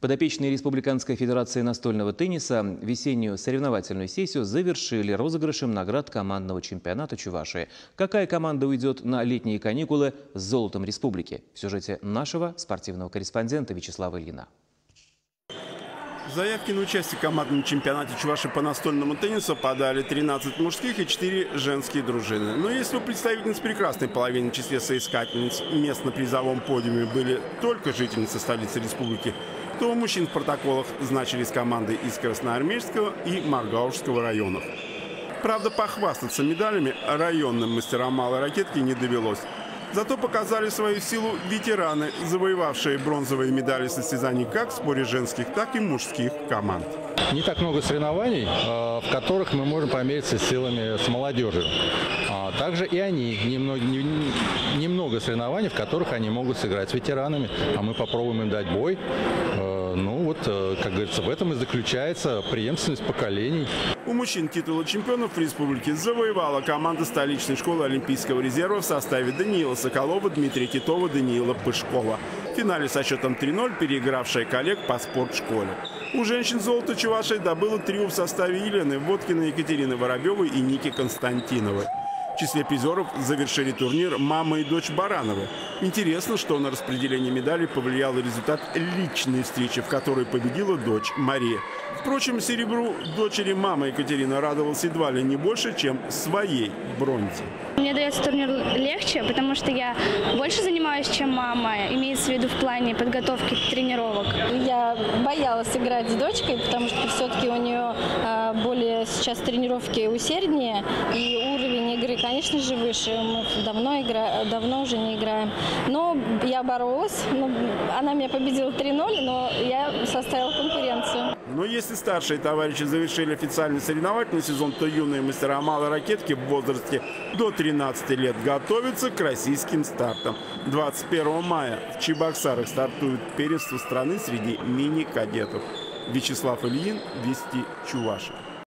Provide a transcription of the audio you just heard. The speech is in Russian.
Подопечные Республиканской Федерации настольного тенниса весеннюю соревновательную сессию завершили розыгрышем наград командного чемпионата Чувашии. Какая команда уйдет на летние каникулы с золотом республики? В сюжете нашего спортивного корреспондента Вячеслава Ильина. Заявки на участие в командном чемпионате Чуваши по настольному теннису подали 13 мужских и 4 женские дружины. Но если у представительниц прекрасной половины числе соискательниц мест на призовом подиуме были только жительницы столицы республики, то мужчин в протоколах значились команды из Красноармейского и Маргаушского районов. Правда, похвастаться медалями районным мастерам малой ракетки не довелось. Зато показали свою силу ветераны, завоевавшие бронзовые медали состязаний как в споре женских, так и мужских команд. Не так много соревнований, э, в которых мы можем помериться силами с молодежью. А также и они, немного, немного соревнований, в которых они могут сыграть с ветеранами, а мы попробуем им дать бой. Э, ну вот, э, как говорится, в этом и заключается преемственность поколений. У мужчин титула чемпионов республики завоевала команда столичной школы Олимпийского резерва в составе Даниила Соколова, Дмитрия Титова, Даниила Пышкова. В финале со счетом 3-0 переигравшая коллег по спортшколе. У женщин золото Чувашей добыло трио в составе Елены Водкина, Екатерины Воробьевой и Ники Константиновой. В числе призеров завершили турнир мама и дочь Барановы. Интересно, что на распределение медалей повлиял результат личной встречи, в которой победила дочь Мария. Впрочем, серебру дочери мамы Екатерина радовалась едва ли не больше, чем своей бронзе. Мне дается турнир легче, потому что я больше занимаюсь, чем мама, имеется в виду в плане подготовки тренировок. Я боялась играть с дочкой, потому что все-таки у нее а, более сейчас тренировки усерднее, и уровень игры, конечно же, выше. Мы давно, игра... давно уже не играем. Но я боролась, ну, она меня победила 3-0, но я составила конкуренцию. Но если старшие товарищи завершили официальный соревновательный сезон, то юные мастера малой ракетки в возрасте до 13 лет готовятся к российским стартам. 21 мая в Чебоксарах стартует первенство страны среди мини-кадетов. Вячеслав Ильин, Вести Чуваши.